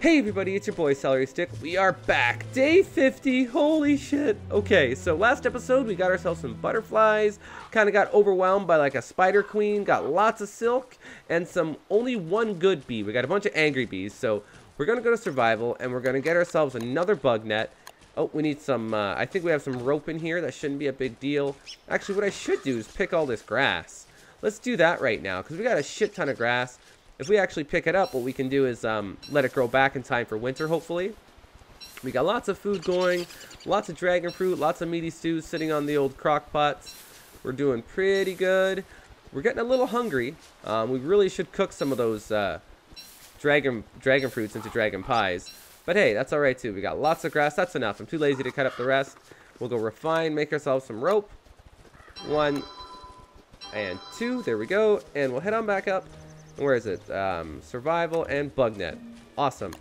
Hey everybody, it's your boy Celery Stick. We are back. Day 50. Holy shit. Okay, so last episode we got ourselves some butterflies, kind of got overwhelmed by like a spider queen, got lots of silk, and some only one good bee. We got a bunch of angry bees, so we're going to go to survival, and we're going to get ourselves another bug net. Oh, we need some, uh, I think we have some rope in here. That shouldn't be a big deal. Actually, what I should do is pick all this grass. Let's do that right now, because we got a shit ton of grass. If we actually pick it up, what we can do is um, let it grow back in time for winter, hopefully. We got lots of food going, lots of dragon fruit, lots of meaty stews sitting on the old crock pots. We're doing pretty good. We're getting a little hungry. Um, we really should cook some of those uh, dragon dragon fruits into dragon pies. But hey, that's all right too. We got lots of grass. That's enough. I'm too lazy to cut up the rest. We'll go refine, make ourselves some rope. One and two. There we go. And we'll head on back up where is it? Um, survival and bug net. Awesome.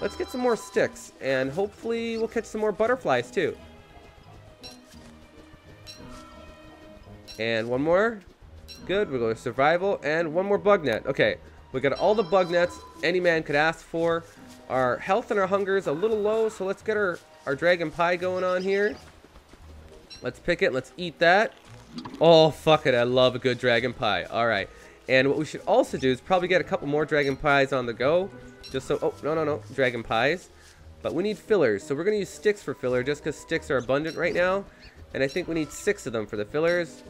Let's get some more sticks, and hopefully we'll catch some more butterflies too. And one more. Good, we'll go to survival, and one more bug net. Okay, we got all the bug nets any man could ask for. Our health and our hunger is a little low, so let's get our, our dragon pie going on here. Let's pick it, let's eat that. Oh, fuck it, I love a good dragon pie. Alright. And what we should also do is probably get a couple more dragon pies on the go. Just so, oh, no, no, no, dragon pies. But we need fillers, so we're going to use sticks for filler just because sticks are abundant right now. And I think we need six of them for the fillers.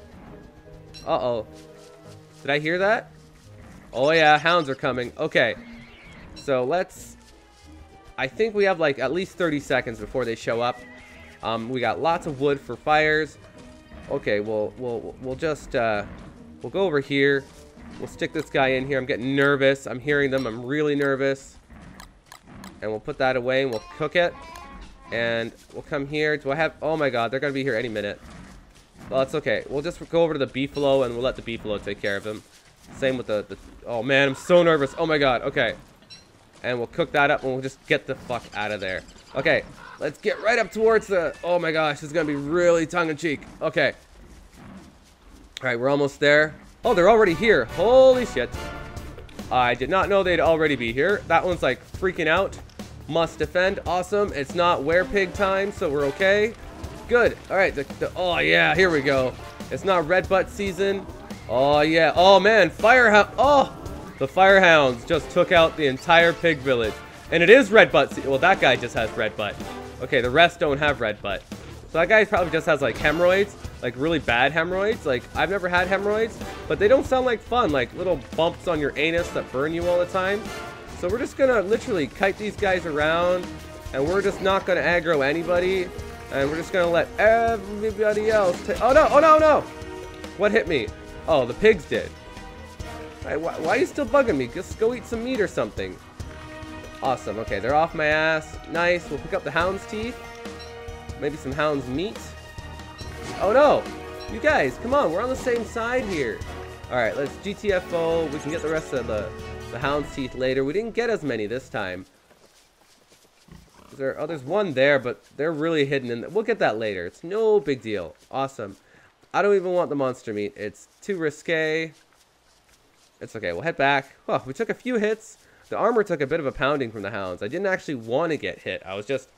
Uh-oh. Did I hear that? Oh yeah, hounds are coming. Okay. So let's... I think we have like at least 30 seconds before they show up. Um, we got lots of wood for fires. Okay, we'll, we'll, we'll just, uh, we'll go over here. We'll stick this guy in here. I'm getting nervous. I'm hearing them. I'm really nervous. And we'll put that away and we'll cook it. And we'll come here. Do I have... Oh my god, they're going to be here any minute. Well, it's okay. We'll just go over to the beefalo and we'll let the beefalo take care of him. Same with the, the... Oh man, I'm so nervous. Oh my god. Okay. And we'll cook that up and we'll just get the fuck out of there. Okay. Let's get right up towards the... Oh my gosh, this is going to be really tongue-in-cheek. Okay. Alright, we're almost there. Oh, they're already here. Holy shit. I did not know they'd already be here. That one's like freaking out. Must defend. Awesome. It's not werepig time, so we're okay. Good. All right. The, the, oh, yeah. Here we go. It's not red butt season. Oh, yeah. Oh, man. Firehound. Oh, the firehounds just took out the entire pig village. And it is red butt. Well, that guy just has red butt. Okay, the rest don't have red butt. So that guy probably just has like hemorrhoids like really bad hemorrhoids. Like I've never had hemorrhoids, but they don't sound like fun, like little bumps on your anus that burn you all the time. So we're just gonna literally kite these guys around and we're just not gonna aggro anybody. And we're just gonna let everybody else take- Oh no, oh no, no! What hit me? Oh, the pigs did. Right, why, why are you still bugging me? Just go eat some meat or something. Awesome, okay, they're off my ass. Nice, we'll pick up the hound's teeth. Maybe some hound's meat. Oh no! You guys, come on, we're on the same side here. Alright, let's GTFO. We can get the rest of the, the Hound's Teeth later. We didn't get as many this time. Is there, oh, there's one there, but they're really hidden in We'll get that later. It's no big deal. Awesome. I don't even want the monster meat. It's too risque. It's okay. We'll head back. Oh, we took a few hits. The armor took a bit of a pounding from the hounds. I didn't actually want to get hit. I was just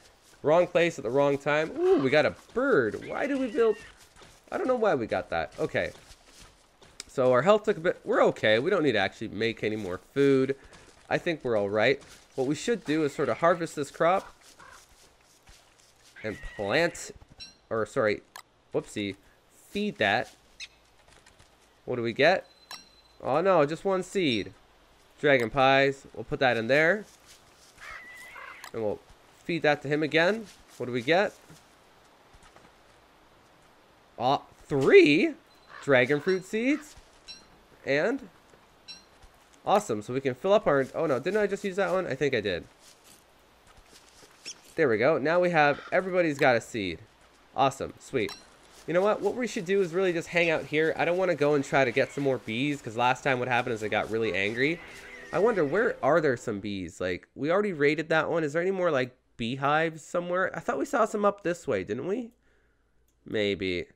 Wrong place at the wrong time. Ooh, we got a bird. Why did we build... I don't know why we got that. Okay. So our health took a bit... We're okay. We don't need to actually make any more food. I think we're all right. What we should do is sort of harvest this crop. And plant... Or, sorry. Whoopsie. Feed that. What do we get? Oh, no. Just one seed. Dragon pies. We'll put that in there. And we'll feed that to him again. What do we get? Uh, three dragon fruit seeds. And awesome. So we can fill up our... Oh, no. Didn't I just use that one? I think I did. There we go. Now we have... Everybody's got a seed. Awesome. Sweet. You know what? What we should do is really just hang out here. I don't want to go and try to get some more bees because last time what happened is I got really angry. I wonder, where are there some bees? Like, we already raided that one. Is there any more, like, beehives somewhere? I thought we saw some up this way, didn't we? Maybe.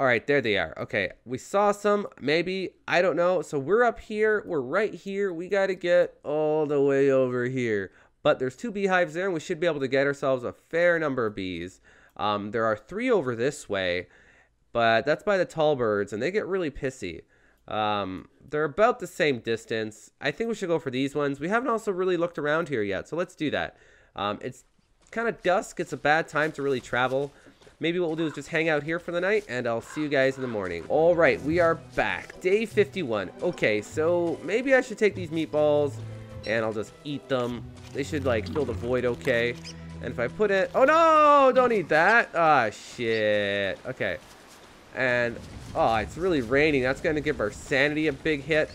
All right, there they are. Okay, we saw some, maybe, I don't know. So we're up here, we're right here. We got to get all the way over here. But there's two beehives there, and we should be able to get ourselves a fair number of bees. Um, there are three over this way, but that's by the tall birds, and they get really pissy. Um, they're about the same distance. I think we should go for these ones. We haven't also really looked around here yet, so let's do that. Um, it's kind of dusk. It's a bad time to really travel. Maybe what we'll do is just hang out here for the night, and I'll see you guys in the morning. All right, we are back. Day 51. Okay, so maybe I should take these meatballs, and I'll just eat them. They should, like, fill the void okay. And if I put it... Oh, no! Don't eat that! Ah, oh, shit. Okay. And, oh, it's really raining. That's going to give our sanity a big hit.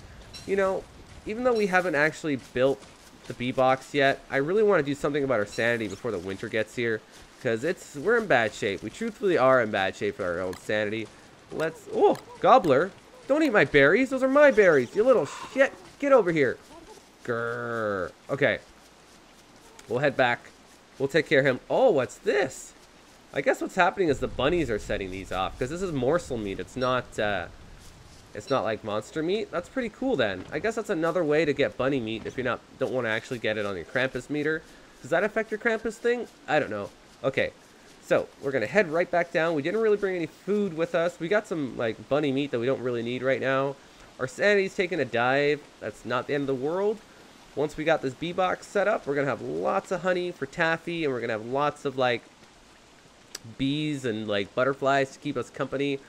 You know, even though we haven't actually built the B box yet, I really want to do something about our sanity before the winter gets here. Because it's we're in bad shape. We truthfully are in bad shape for our own sanity. Let's... Oh, gobbler. Don't eat my berries. Those are my berries. You little shit. Get over here. Grrr. Okay. We'll head back. We'll take care of him. Oh, what's this? I guess what's happening is the bunnies are setting these off. Because this is morsel meat. It's not... Uh, it's not like monster meat. That's pretty cool then. I guess that's another way to get bunny meat if you not don't want to actually get it on your Krampus meter. Does that affect your Krampus thing? I don't know. Okay, so we're going to head right back down. We didn't really bring any food with us. We got some like bunny meat that we don't really need right now. Our sanity's taking a dive. That's not the end of the world. Once we got this bee box set up, we're going to have lots of honey for taffy and we're going to have lots of like bees and like butterflies to keep us company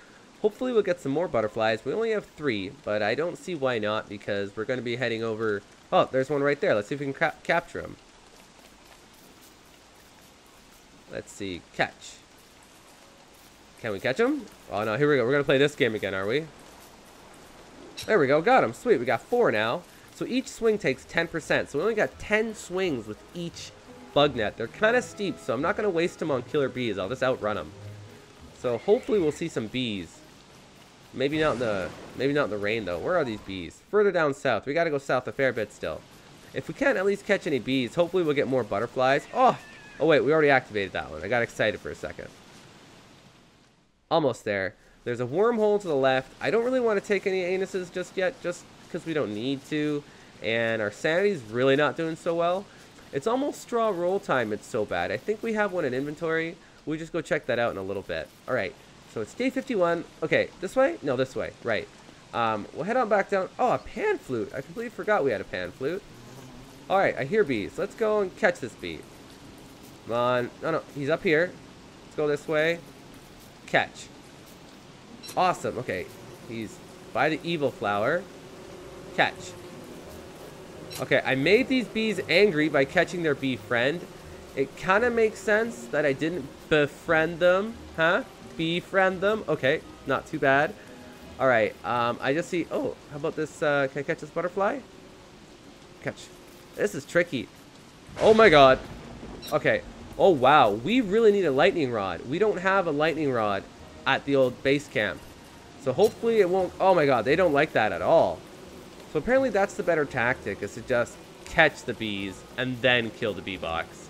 Hopefully we'll get some more butterflies. We only have three, but I don't see why not because we're going to be heading over... Oh, there's one right there. Let's see if we can capture him. Let's see. Catch. Can we catch him? Oh, no. Here we go. We're going to play this game again, are we? There we go. Got him. Sweet. We got four now. So each swing takes 10%. So we only got 10 swings with each bug net. They're kind of steep, so I'm not going to waste them on killer bees. I'll just outrun them. So hopefully we'll see some bees. Maybe not the maybe not the rain though. Where are these bees? Further down south. We gotta go south a fair bit still. If we can't at least catch any bees, hopefully we'll get more butterflies. Oh! Oh wait, we already activated that one. I got excited for a second. Almost there. There's a wormhole to the left. I don't really want to take any anuses just yet, just because we don't need to. And our sanity's really not doing so well. It's almost straw roll time, it's so bad. I think we have one in inventory. We just go check that out in a little bit. Alright. So it's day 51. Okay, this way? No, this way. Right. Um, we'll head on back down. Oh, a pan flute. I completely forgot we had a pan flute. Alright, I hear bees. Let's go and catch this bee. Come on. No, no. He's up here. Let's go this way. Catch. Awesome. Okay. He's by the evil flower. Catch. Okay, I made these bees angry by catching their bee friend. It kind of makes sense that I didn't befriend them, huh? Befriend them. Okay, not too bad. All right, um, I just see, oh, how about this, uh, can I catch this butterfly? Catch. This is tricky. Oh my god. Okay. Oh wow, we really need a lightning rod. We don't have a lightning rod at the old base camp. So hopefully it won't, oh my god, they don't like that at all. So apparently that's the better tactic, is to just catch the bees and then kill the bee box.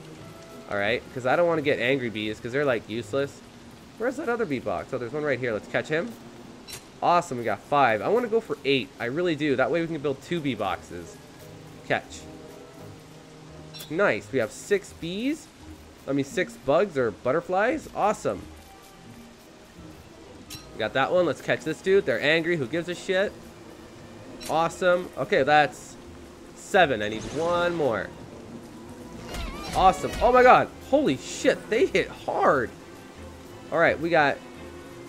Alright, because I don't want to get angry bees, because they're like useless. Where's that other bee box? Oh, there's one right here. Let's catch him. Awesome, we got five. I want to go for eight. I really do. That way we can build two bee boxes. Catch. Nice. We have six bees. I mean, six bugs or butterflies. Awesome. We got that one. Let's catch this dude. They're angry. Who gives a shit? Awesome. Okay, that's seven. I need one more. Awesome. Oh my god. Holy shit. They hit hard. Alright, we got...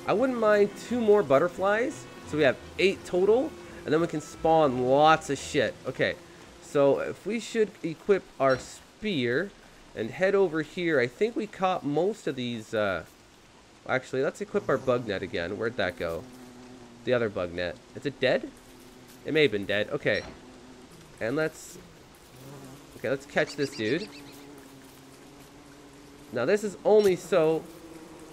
I wouldn't mind two more butterflies. So we have eight total. And then we can spawn lots of shit. Okay, so if we should equip our spear and head over here. I think we caught most of these... Uh, actually, let's equip our bug net again. Where'd that go? The other bug net. Is it dead? It may have been dead. Okay. And let's... Okay, let's catch this dude. Now, this is only so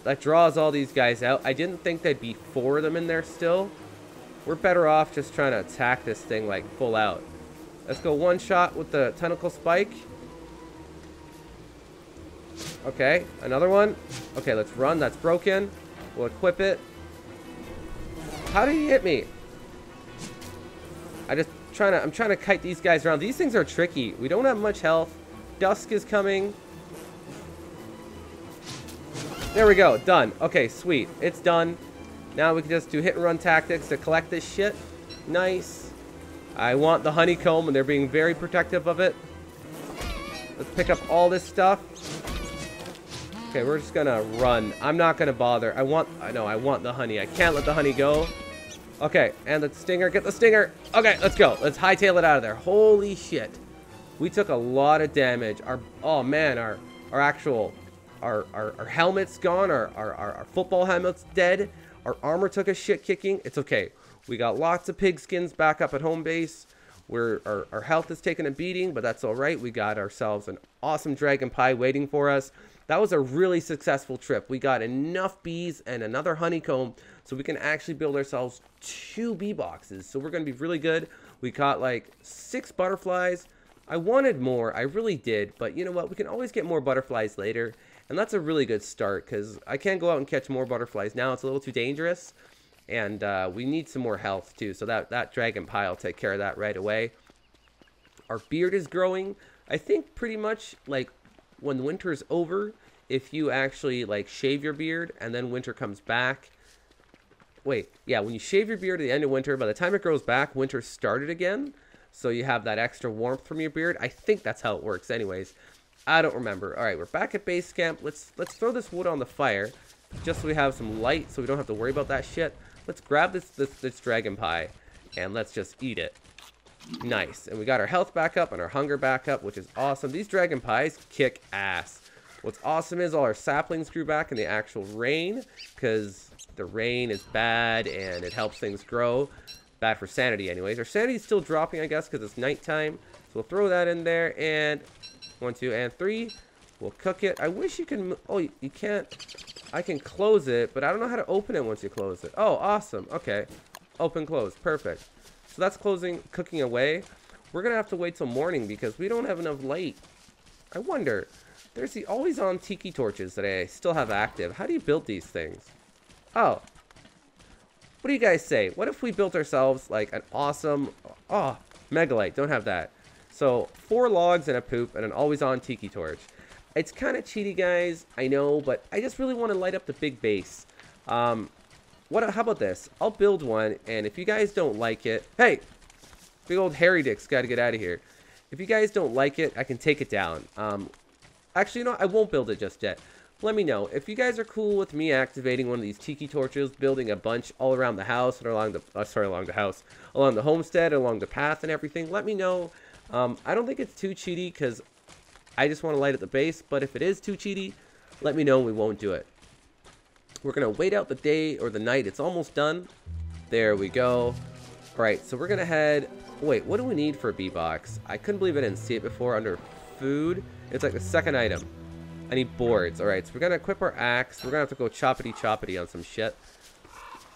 that draws all these guys out. I didn't think there'd be four of them in there still. We're better off just trying to attack this thing like full out. Let's go one shot with the tentacle spike. Okay, another one. Okay, let's run. That's broken. We'll equip it. How did he hit me? I just trying to I'm trying to kite these guys around. These things are tricky. We don't have much health. Dusk is coming. There we go. Done. Okay, sweet. It's done. Now we can just do hit and run tactics to collect this shit. Nice. I want the honeycomb, and they're being very protective of it. Let's pick up all this stuff. Okay, we're just gonna run. I'm not gonna bother. I want, I know, I want the honey. I can't let the honey go. Okay, and the stinger, get the stinger. Okay, let's go. Let's hightail it out of there. Holy shit. We took a lot of damage. Our, oh man, our, our actual, our, our, our helmet's gone. Our, our, our football helmet's dead. Our armor took a shit kicking. It's okay. We got lots of pigskins back up at home base. We're, our, our health is taking a beating, but that's all right. We got ourselves an awesome dragon pie waiting for us. That was a really successful trip. We got enough bees and another honeycomb so we can actually build ourselves two bee boxes. So we're going to be really good. We caught like six butterflies. I wanted more. I really did. But you know what? We can always get more butterflies later. And that's a really good start because I can't go out and catch more butterflies now. It's a little too dangerous. And uh, we need some more health too. So that, that dragon will take care of that right away. Our beard is growing. I think pretty much like when winter is over, if you actually like shave your beard and then winter comes back. Wait, yeah, when you shave your beard at the end of winter, by the time it grows back, winter started again. So you have that extra warmth from your beard. I think that's how it works anyways. I don't remember. All right, we're back at base camp. Let's let's throw this wood on the fire just so we have some light so we don't have to worry about that shit. Let's grab this, this, this dragon pie and let's just eat it. Nice. And we got our health back up and our hunger back up, which is awesome. These dragon pies kick ass. What's awesome is all our saplings grew back in the actual rain because the rain is bad and it helps things grow. Bad for sanity anyways. Our sanity is still dropping, I guess, because it's nighttime. So we'll throw that in there and one, two, and three. We'll cook it. I wish you can... Oh, you can't... I can close it, but I don't know how to open it once you close it. Oh, awesome. Okay. Open, close. Perfect. So that's closing, cooking away. We're going to have to wait till morning because we don't have enough light. I wonder, there's the always on tiki torches that I still have active. How do you build these things? Oh. What do you guys say? What if we built ourselves like an awesome, oh, megalite, don't have that. So four logs and a poop and an always on tiki torch. It's kind of cheaty, guys. I know, but I just really want to light up the big base. Um, what? How about this? I'll build one, and if you guys don't like it... Hey! Big old hairy dick's got to get out of here. If you guys don't like it, I can take it down. Um, actually, you know, I won't build it just yet. Let me know. If you guys are cool with me activating one of these tiki torches, building a bunch all around the house, and along the... Uh, sorry, along the house. Along the homestead, along the path and everything, let me know. Um, I don't think it's too cheaty, because I just want to light at the base, but if it is too cheaty, let me know and we won't do it. We're going to wait out the day or the night. It's almost done. There we go. All right, so we're going to head... Wait, what do we need for a bee box? I couldn't believe I didn't see it before under food. It's like the second item. I need boards. All right, so we're going to equip our axe. We're going to have to go choppity choppity on some shit.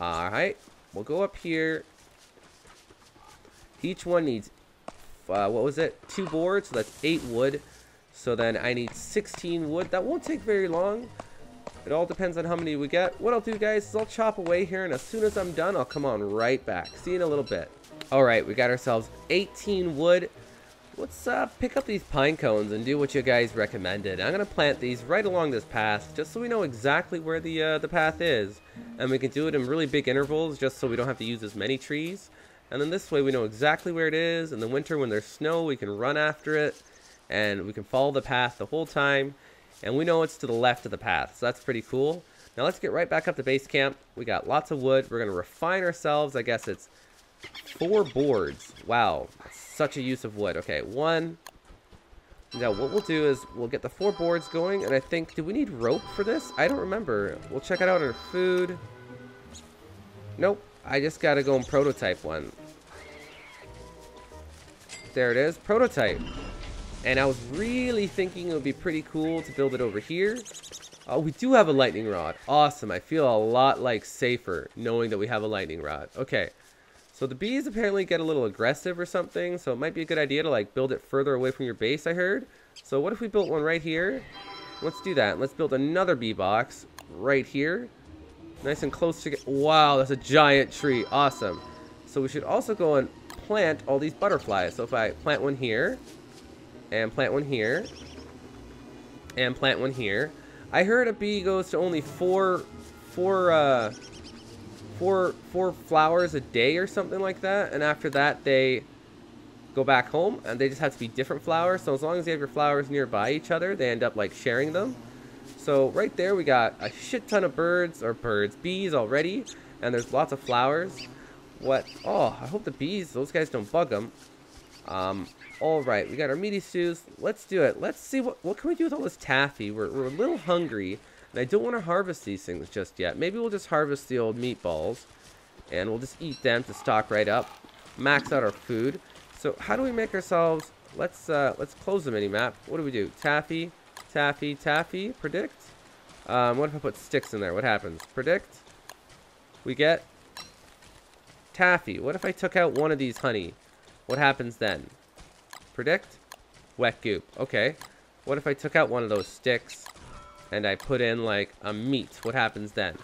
All right, we'll go up here. Each one needs, uh, what was it? Two boards, so that's eight wood. So then I need 16 wood. That won't take very long. It all depends on how many we get. What I'll do, guys, is I'll chop away here, and as soon as I'm done, I'll come on right back. See you in a little bit. All right, we got ourselves 18 wood. Let's uh, pick up these pine cones and do what you guys recommended. I'm going to plant these right along this path, just so we know exactly where the, uh, the path is. And we can do it in really big intervals, just so we don't have to use as many trees. And then this way we know exactly where it is. In the winter, when there's snow, we can run after it and we can follow the path the whole time. And we know it's to the left of the path so that's pretty cool. Now let's get right back up to base camp. We got lots of wood. We're going to refine ourselves. I guess it's four boards. Wow such a use of wood. Okay one. Now what we'll do is we'll get the four boards going and I think do we need rope for this? I don't remember. We'll check it out our food. Nope I just gotta go and prototype one there it is prototype and I was really thinking it would be pretty cool to build it over here. Oh, we do have a lightning rod. Awesome. I feel a lot like safer knowing that we have a lightning rod. Okay. So the bees apparently get a little aggressive or something. So it might be a good idea to like build it further away from your base, I heard. So what if we built one right here? Let's do that. Let's build another bee box right here. Nice and close to get... Wow, that's a giant tree. Awesome. So we should also go and plant all these butterflies. So if I plant one here, and plant one here, and plant one here. I heard a bee goes to only four, four, uh, four, four flowers a day or something like that. And after that, they go back home and they just have to be different flowers. So as long as you have your flowers nearby each other, they end up like sharing them. So right there, we got a shit ton of birds or birds, bees already. And there's lots of flowers. What? Oh, I hope the bees, those guys don't bug them. Um, all right, we got our meaty stews. Let's do it. Let's see what what can we do with all this taffy. We're, we're a little hungry, and I don't want to harvest these things just yet. Maybe we'll just harvest the old meatballs, and we'll just eat them to stock right up, max out our food. So how do we make ourselves? Let's uh, let's close the mini map. What do we do? Taffy, taffy, taffy. Predict. Um, what if I put sticks in there? What happens? Predict. We get taffy. What if I took out one of these honey? What happens then? Predict? Wet goop. Okay. What if I took out one of those sticks and I put in like a meat? What happens then?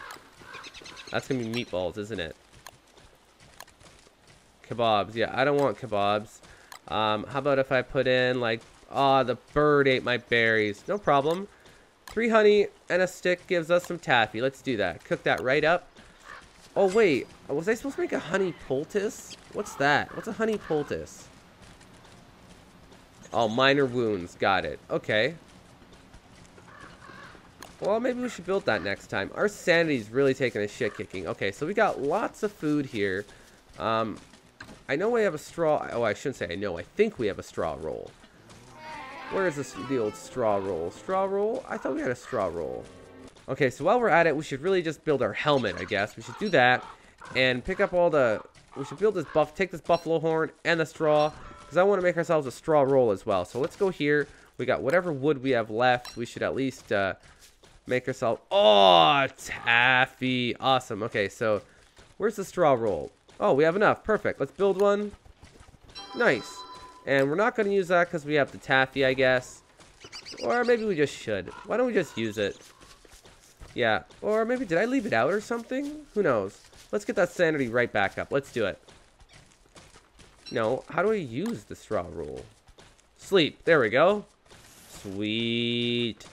That's gonna be meatballs, isn't it? Kebabs. Yeah, I don't want kebabs. Um, how about if I put in like, ah, oh, the bird ate my berries. No problem. Three honey and a stick gives us some taffy. Let's do that. Cook that right up. Oh, wait. Was I supposed to make a honey poultice? What's that? What's a honey poultice? Oh, minor wounds. Got it. Okay. Well, maybe we should build that next time. Our sanity's really taking a shit kicking. Okay, so we got lots of food here. Um, I know we have a straw... Oh, I shouldn't say I know. I think we have a straw roll. Where is this, the old straw roll? Straw roll? I thought we had a straw roll. Okay, so while we're at it, we should really just build our helmet, I guess. We should do that and pick up all the... We should build this buff, take this buffalo horn and the straw because I want to make ourselves a straw roll as well. So let's go here. We got whatever wood we have left. We should at least uh, make ourselves... Oh, taffy. Awesome. Okay, so where's the straw roll? Oh, we have enough. Perfect. Let's build one. Nice. And we're not going to use that because we have the taffy, I guess. Or maybe we just should. Why don't we just use it? Yeah. Or maybe, did I leave it out or something? Who knows? Let's get that sanity right back up. Let's do it. No. How do I use the straw roll? Sleep. There we go. Sweet.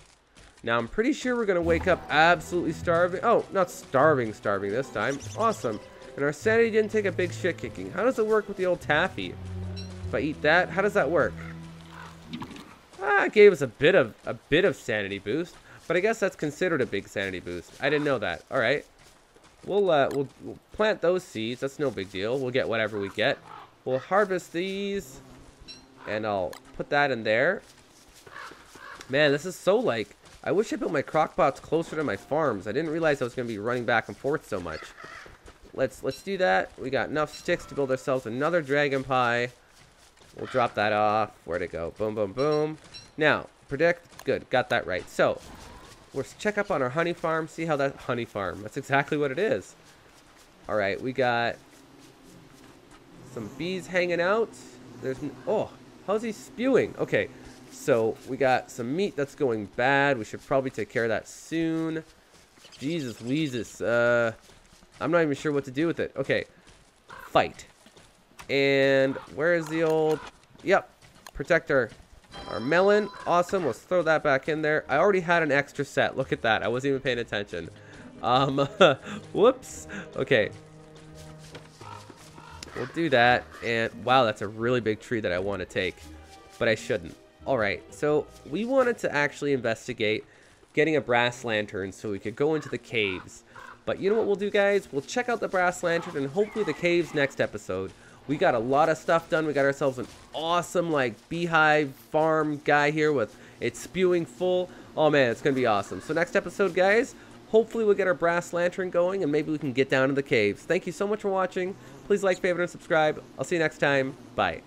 Now, I'm pretty sure we're going to wake up absolutely starving. Oh, not starving, starving this time. Awesome. And our sanity didn't take a big shit kicking. How does it work with the old taffy? If I eat that, how does that work? Ah, it gave us a bit of a bit of sanity boost. But I guess that's considered a big sanity boost. I didn't know that. All right. We'll, uh, we'll, we'll plant those seeds. That's no big deal. We'll get whatever we get. We'll harvest these. And I'll put that in there. Man, this is so like... I wish I built my crockpots closer to my farms. I didn't realize I was going to be running back and forth so much. Let's let's do that. We got enough sticks to build ourselves another dragon pie. We'll drop that off. Where'd it go? Boom, boom, boom. Now, predict. Good. Got that right. So, Let's check up on our honey farm, see how that honey farm. That's exactly what it is. All right, we got some bees hanging out. There's oh, how's he spewing? Okay, so we got some meat that's going bad. We should probably take care of that soon. Jesus, Weezus. Uh, I'm not even sure what to do with it. Okay, fight. And where is the old? Yep, protector. Our melon, awesome. Let's throw that back in there. I already had an extra set. Look at that. I wasn't even paying attention. Um, whoops. Okay. We'll do that. And wow, that's a really big tree that I want to take. But I shouldn't. Alright, so we wanted to actually investigate getting a brass lantern so we could go into the caves. But you know what we'll do, guys? We'll check out the brass lantern and hopefully the caves next episode. We got a lot of stuff done. We got ourselves an awesome, like, beehive farm guy here with it spewing full. Oh, man, it's going to be awesome. So next episode, guys, hopefully we'll get our brass lantern going and maybe we can get down to the caves. Thank you so much for watching. Please like, favorite, and subscribe. I'll see you next time. Bye.